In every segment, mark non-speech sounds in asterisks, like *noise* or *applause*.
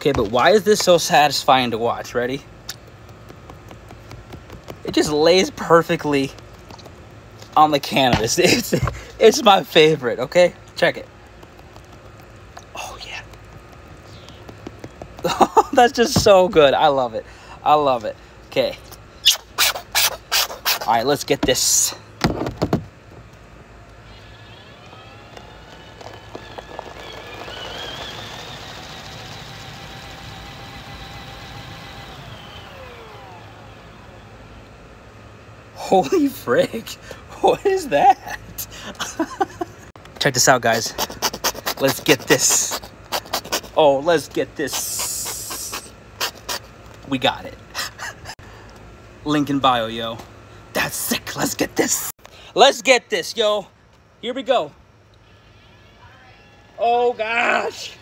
Okay, but why is this so satisfying to watch? Ready? It just lays perfectly on the canvas. *laughs* It's, it's my favorite, okay? Check it. Oh, yeah. *laughs* That's just so good. I love it. I love it. Okay. All right, let's get this. Holy frick. *laughs* What is that? *laughs* Check this out, guys. Let's get this. Oh, let's get this. We got it. *laughs* Link in bio, yo. That's sick. Let's get this. Let's get this, yo. Here we go. Oh, gosh.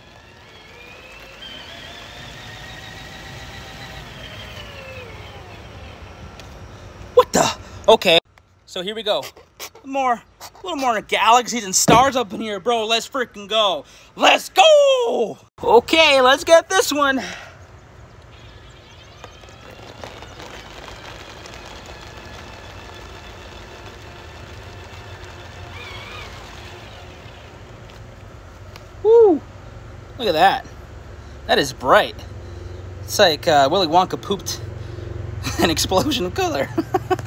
What the? Okay. So here we go. More, a little more galaxies and stars up in here, bro. Let's freaking go. Let's go. Okay, let's get this one. Woo! Look at that. That is bright. It's like uh, Willy Wonka pooped *laughs* an explosion of color. *laughs*